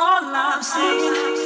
All I'm saying.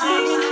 I'm